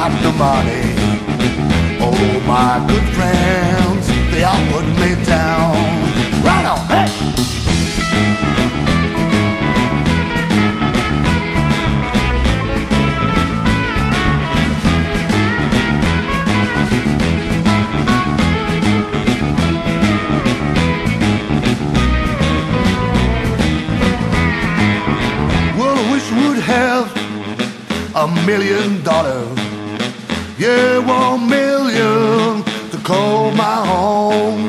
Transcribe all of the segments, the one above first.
got no money. Oh, my good friends, they all put me down. Right on, hey! Well, I wish would have a million dollars. Yeah, one million to call my home.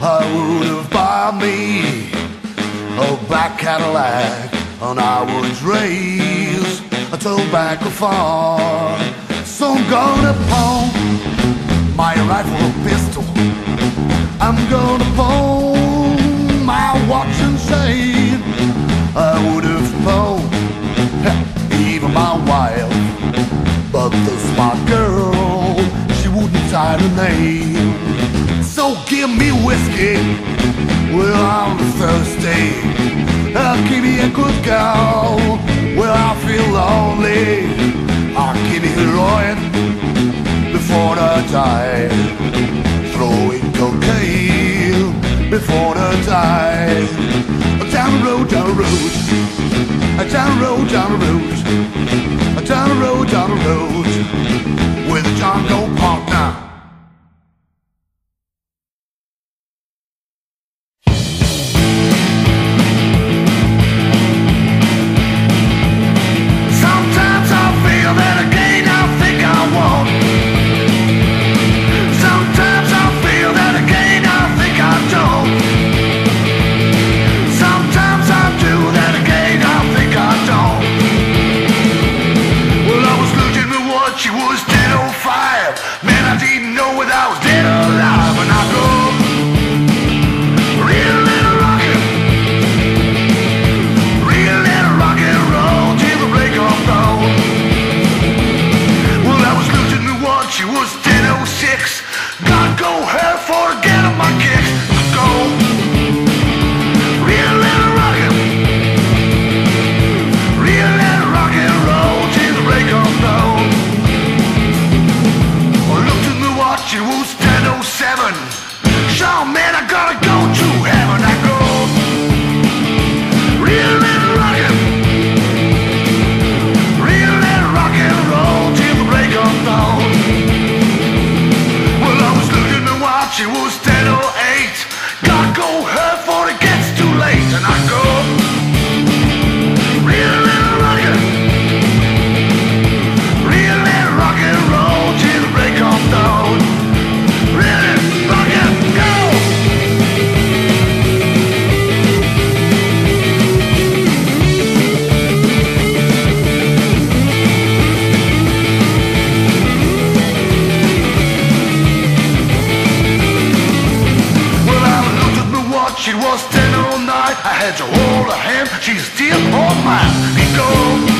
I would have bought me a black Cadillac, and I was raised a tobacco farm. So I'm gonna pawn my rifle and pistol. I'm gonna pawn my watch and chain. I would have pawned even my wife. But the smart girl, she wouldn't sign her name. So give me whiskey, well I'm thirsty. I'll give me a good girl, well I feel lonely. I'll give me heroin before I die. Throwing cocaine before I die. Down the road, down the road. Down the road, down the road. Down the road, down the road. With a John Doe partner. was ten all night. I had to hold her hand, she's still or mine. Because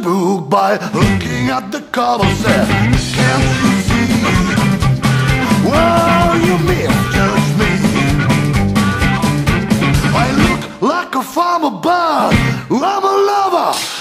book by looking at the cover. Said, can't you see? Well, you misjudge me. I look like a farmer, but I'm a lover.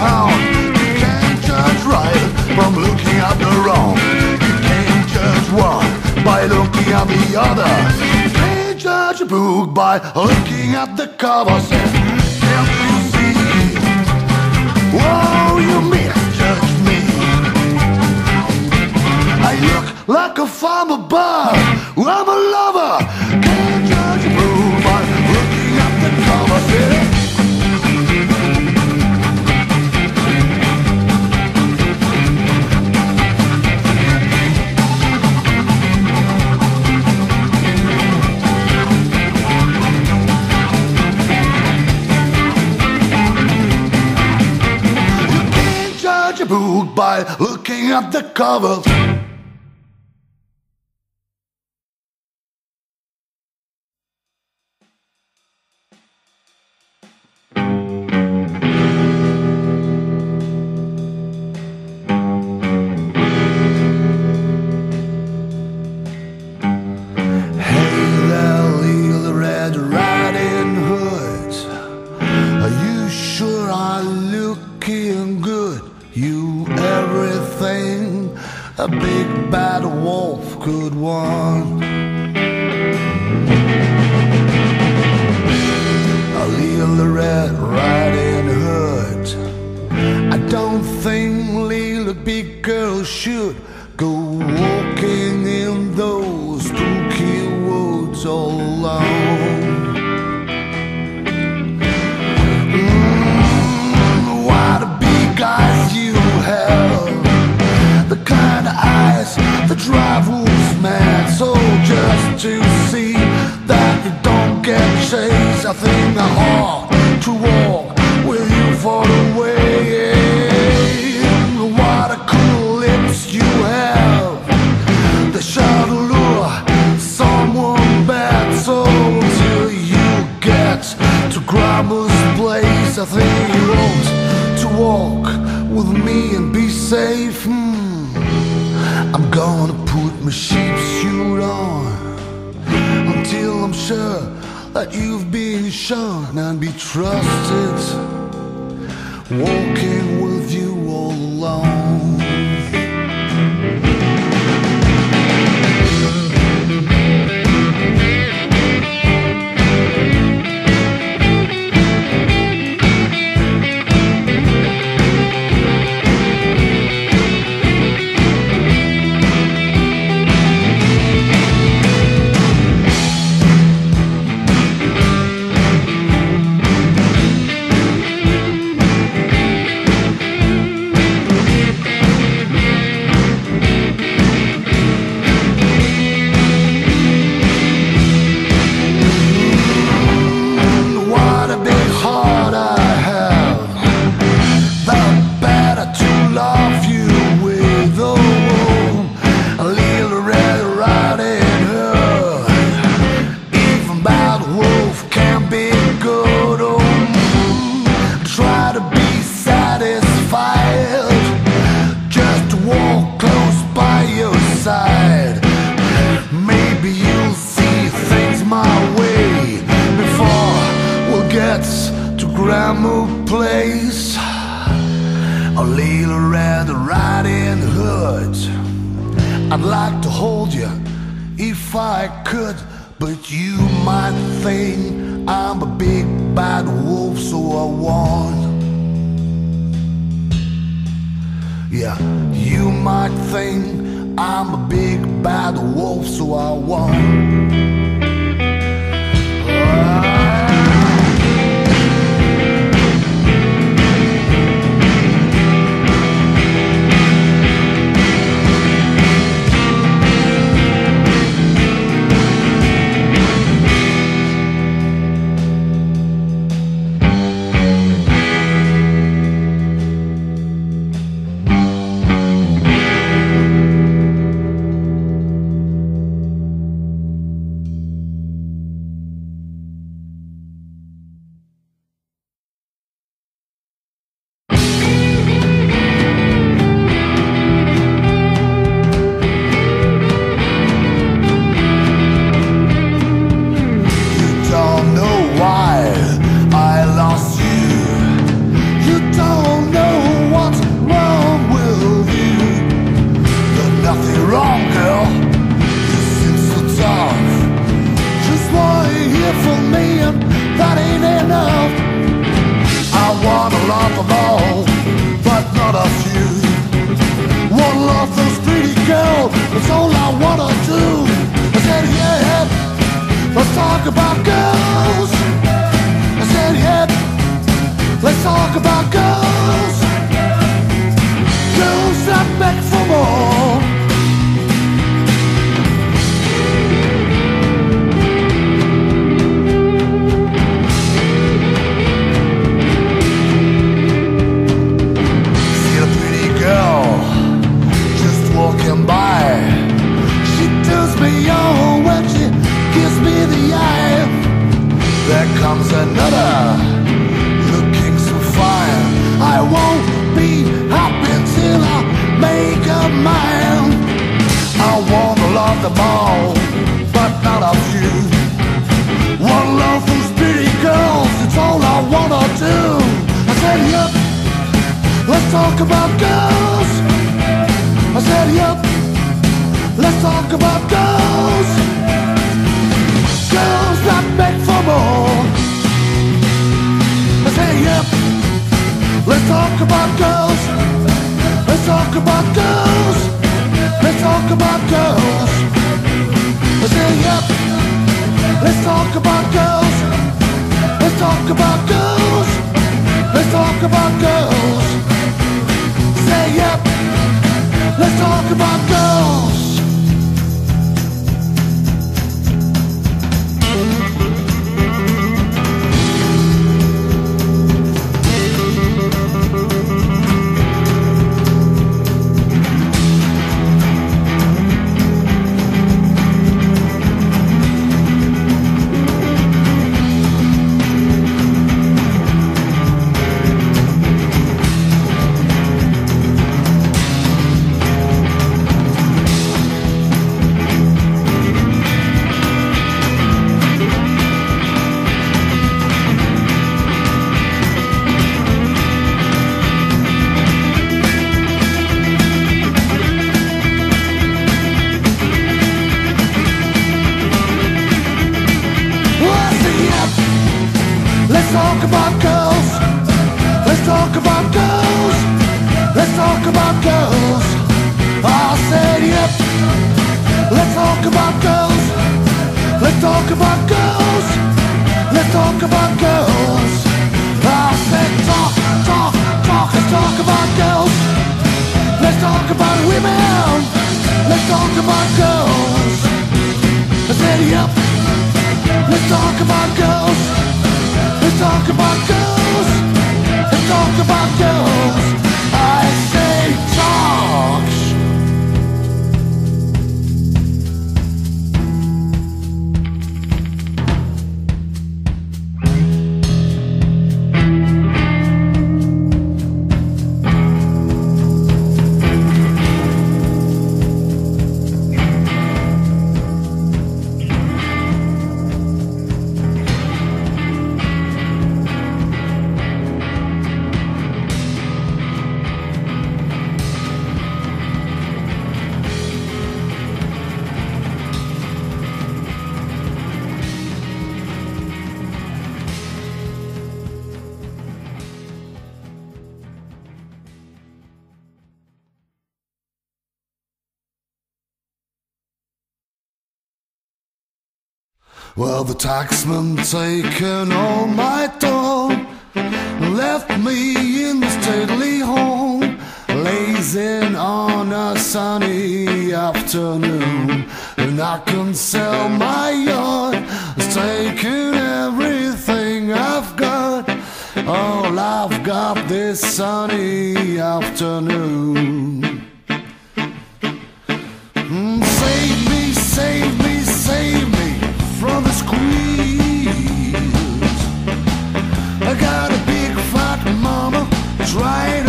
Looking pound. You can't judge right from looking at the wrong. You can't judge one by looking at the other. You can't judge a book by looking at the cover. Can't you see? Whoa, you misjudge me. I look like a farmer, but I'm a lover. Can't by looking at the cover. Want. A little red riding hood. I don't think little big girls should go walking in those spooky woods all alone. Mm, what big eyes you have. The kind of eyes that drive wolves mad. So just to see that you don't get chased, I think I ought to walk with you for the way. What a cool lips you have. They shout allure someone bad. So till you get to grandma's place, I think you ought to walk with me and be safe. Hmm. I'm gonna put my sheep that you've been shown and be trusted. Walking but you might think I'm a big bad wolf, so I won't. Yeah, you might think I'm a big bad wolf, so I won't. You ah. Let's talk about girls. I said, yep, let's talk about girls. Girls that beg for more. I said, yep, let's talk about girls. Let's talk about girls. Let's talk about girls. I said, yep, let's talk about girls. Let's talk about girls. Let's talk about girls. Let's talk about girls. Talk about girls. I said yep. Let's talk about girls. Let's talk about girls. Let's talk about girls. Well, the taxman taken all my dough, Left me in the stately home Lazing on a sunny afternoon. And I can sell my yard It's taken everything I've got. All I've got this sunny afternoon. try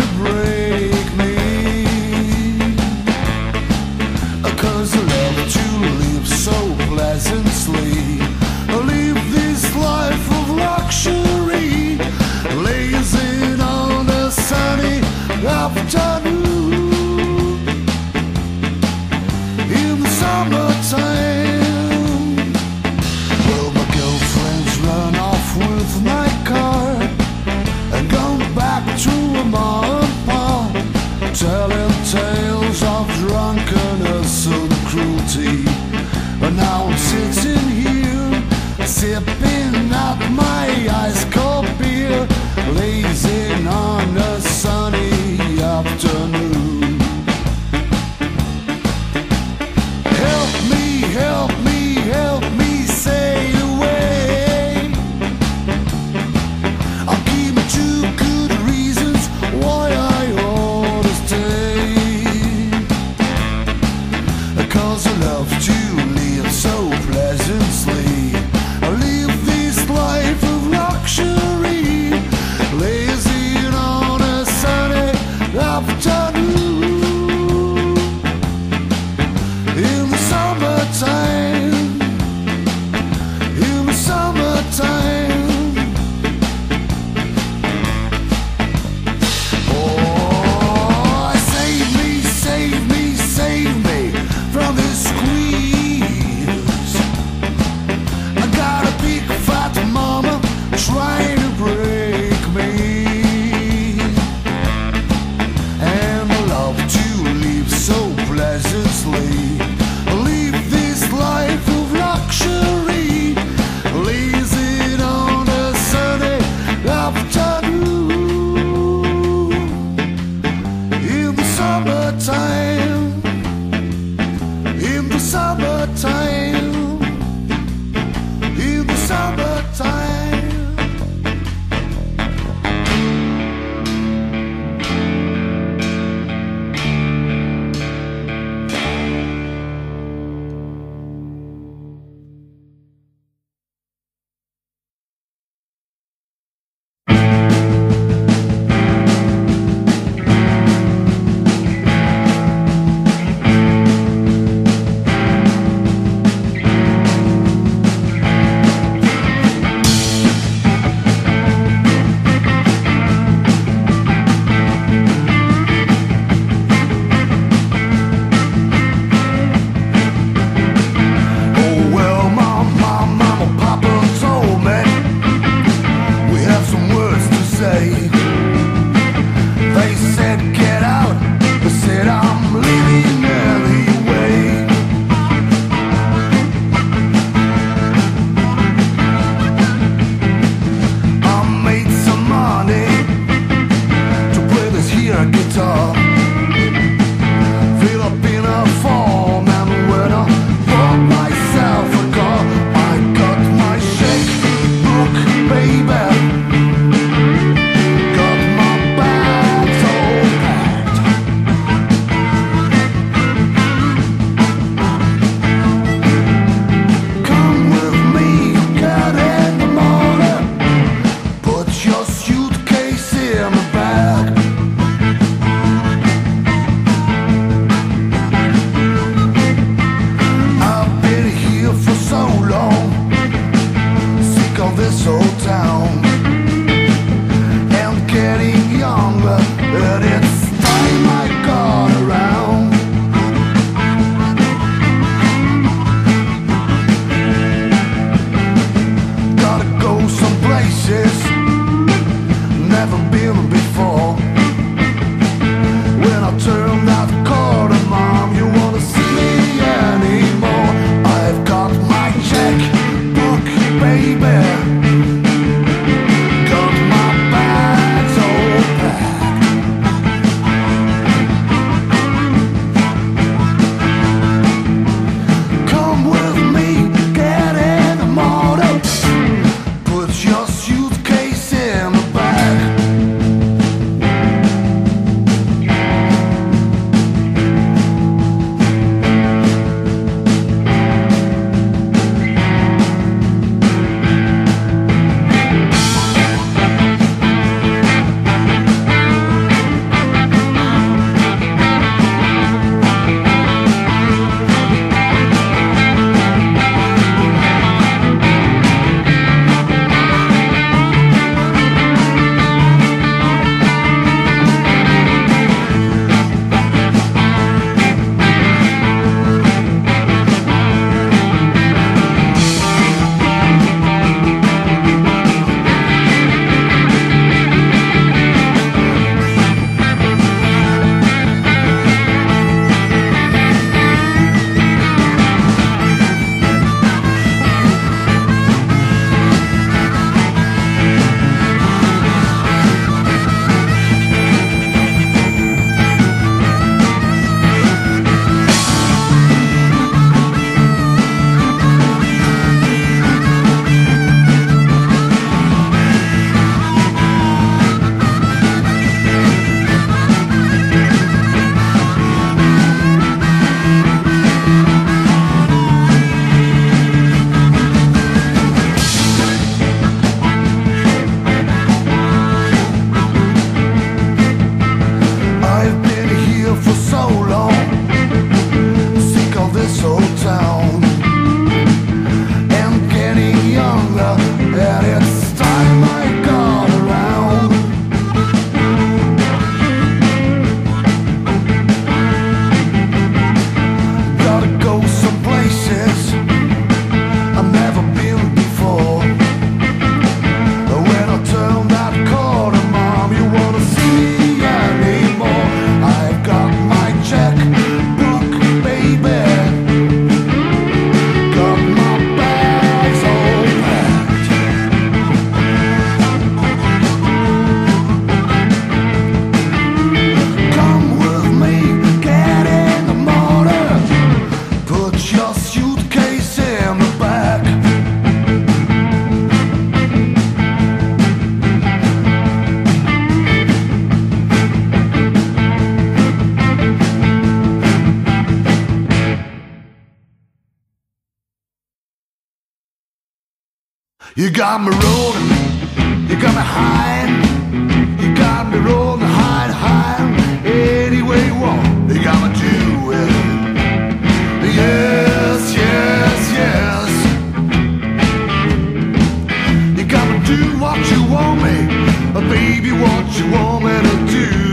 You got me rolling, you got me high, you got me rolling high, high. Any way you want, you got me doing. Yes, yes, yes. You got me do what you want me, baby, what you want me to do.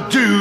Do?